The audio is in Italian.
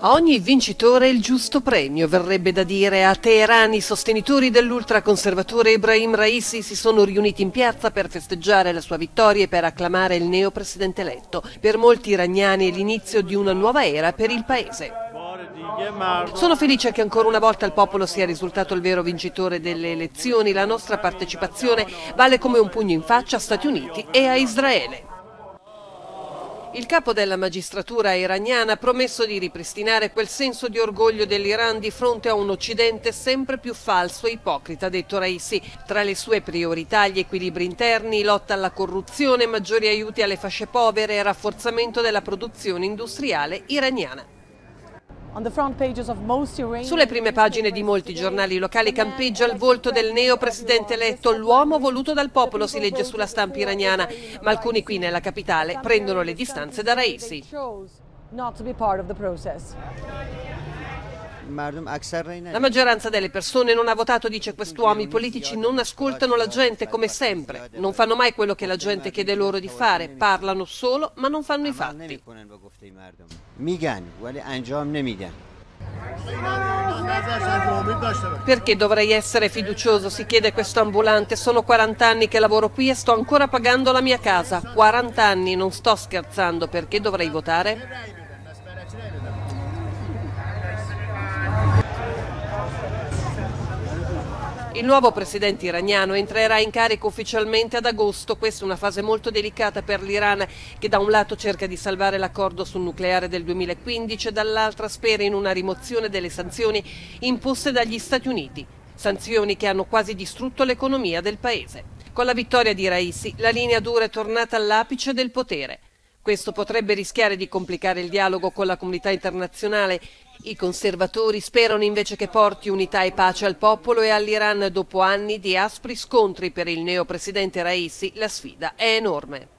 A ogni vincitore il giusto premio, verrebbe da dire. A Teheran i sostenitori dell'ultraconservatore Ibrahim Raisi si sono riuniti in piazza per festeggiare la sua vittoria e per acclamare il neo presidente eletto. Per molti iraniani è l'inizio di una nuova era per il paese. Sono felice che ancora una volta il popolo sia risultato il vero vincitore delle elezioni. La nostra partecipazione vale come un pugno in faccia a Stati Uniti e a Israele. Il capo della magistratura iraniana ha promesso di ripristinare quel senso di orgoglio dell'Iran di fronte a un Occidente sempre più falso e ipocrita, detto Raisi. Tra le sue priorità gli equilibri interni, lotta alla corruzione, maggiori aiuti alle fasce povere e rafforzamento della produzione industriale iraniana. Sulle prime pagine di molti giornali locali campeggia il volto del neo presidente eletto, l'uomo voluto dal popolo, si legge sulla stampa iraniana, ma alcuni qui nella capitale prendono le distanze da Raisi. La maggioranza delle persone non ha votato, dice quest'uomo. I politici non ascoltano la gente come sempre. Non fanno mai quello che la gente chiede loro di fare. Parlano solo, ma non fanno i fatti. Perché dovrei essere fiducioso? Si chiede questo ambulante. Sono 40 anni che lavoro qui e sto ancora pagando la mia casa. 40 anni, non sto scherzando. Perché dovrei votare? Il nuovo presidente iraniano entrerà in carica ufficialmente ad agosto. Questa è una fase molto delicata per l'Iran che da un lato cerca di salvare l'accordo sul nucleare del 2015 e dall'altra spera in una rimozione delle sanzioni imposte dagli Stati Uniti. Sanzioni che hanno quasi distrutto l'economia del paese. Con la vittoria di Raisi la linea dura è tornata all'apice del potere. Questo potrebbe rischiare di complicare il dialogo con la comunità internazionale. I conservatori sperano invece che porti unità e pace al popolo e all'Iran dopo anni di aspri scontri per il neopresidente Raisi. La sfida è enorme.